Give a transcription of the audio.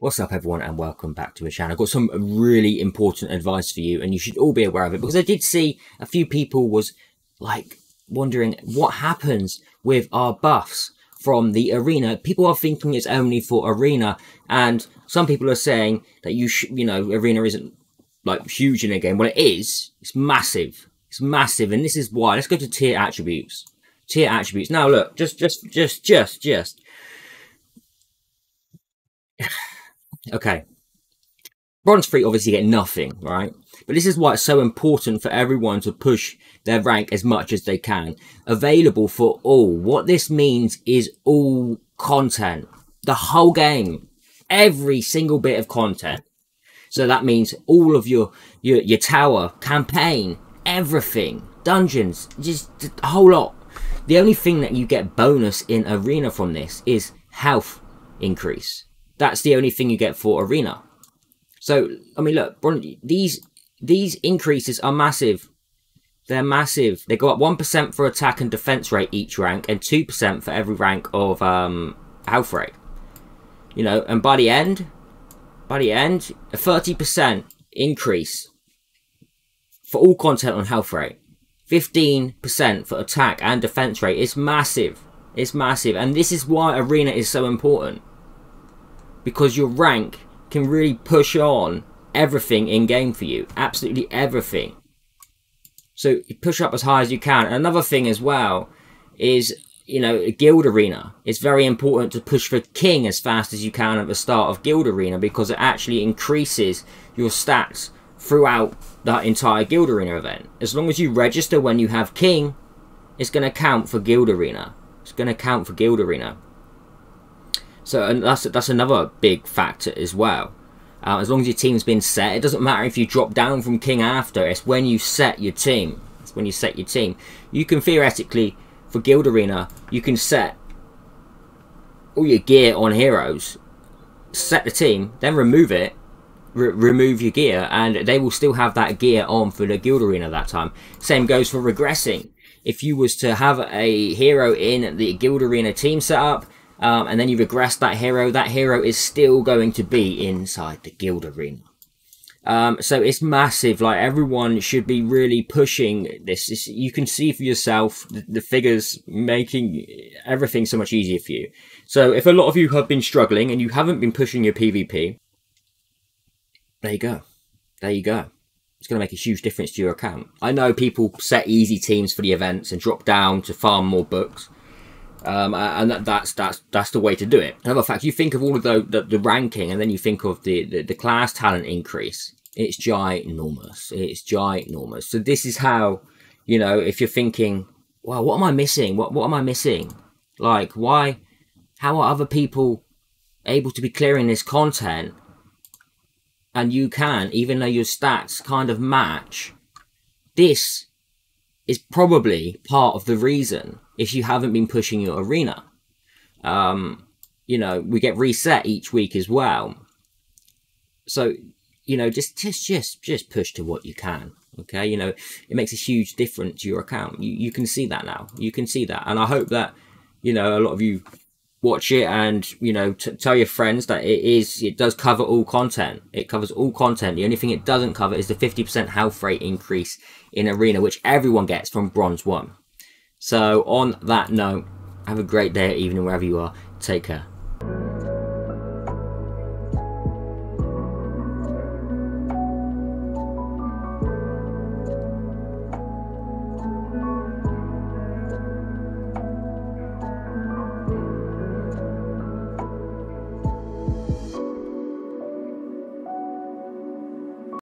What's up everyone and welcome back to the channel. I've got some really important advice for you and you should all be aware of it because I did see a few people was like wondering what happens with our buffs from the arena. People are thinking it's only for arena and some people are saying that you should, you know, arena isn't like huge in a game. Well, it is. It's massive. It's massive. And this is why. Let's go to tier attributes. Tier attributes. Now look, just, just, just, just, just. Okay. Bronze 3 obviously get nothing, right? But this is why it's so important for everyone to push their rank as much as they can. Available for all. What this means is all content. The whole game. Every single bit of content. So that means all of your, your, your tower, campaign, everything, dungeons, just a whole lot. The only thing that you get bonus in arena from this is health increase. That's the only thing you get for Arena. So, I mean, look, these these increases are massive. They're massive. They go up 1% for attack and defense rate each rank, and 2% for every rank of um, health rate. You know, and by the end, by the end, a 30% increase for all content on health rate. 15% for attack and defense rate. It's massive. It's massive. And this is why Arena is so important because your rank can really push on everything in game for you. Absolutely everything. So you push up as high as you can. And another thing as well is, you know, Guild Arena. It's very important to push for King as fast as you can at the start of Guild Arena because it actually increases your stats throughout that entire Guild Arena event. As long as you register when you have King, it's going to count for Guild Arena. It's going to count for Guild Arena. So and that's that's another big factor as well. Uh, as long as your team's been set, it doesn't matter if you drop down from king after. It's when you set your team. It's when you set your team. You can theoretically, for Guild Arena, you can set all your gear on heroes, set the team, then remove it, re remove your gear, and they will still have that gear on for the Guild Arena that time. Same goes for regressing. If you was to have a hero in the Guild Arena team setup, um, and then you regress that hero, that hero is still going to be inside the guild arena. Um, so it's massive. Like everyone should be really pushing this. It's, you can see for yourself the, the, figures making everything so much easier for you. So if a lot of you have been struggling and you haven't been pushing your PvP, there you go. There you go. It's going to make a huge difference to your account. I know people set easy teams for the events and drop down to farm more books. Um, and that, that's that's that's the way to do it. Another fact, you think of all of the, the, the ranking, and then you think of the, the, the class talent increase. It's ginormous. It's ginormous. So this is how, you know, if you're thinking, well, what am I missing? What what am I missing? Like, why? How are other people able to be clearing this content, and you can, even though your stats kind of match? This is probably part of the reason if you haven't been pushing your arena. Um, you know, we get reset each week as well. So, you know, just just just just push to what you can. Okay, you know, it makes a huge difference to your account. You you can see that now. You can see that, and I hope that you know a lot of you watch it and you know tell your friends that it is it does cover all content it covers all content the only thing it doesn't cover is the 50% health rate increase in arena which everyone gets from bronze 1 so on that note have a great day or evening wherever you are. Take care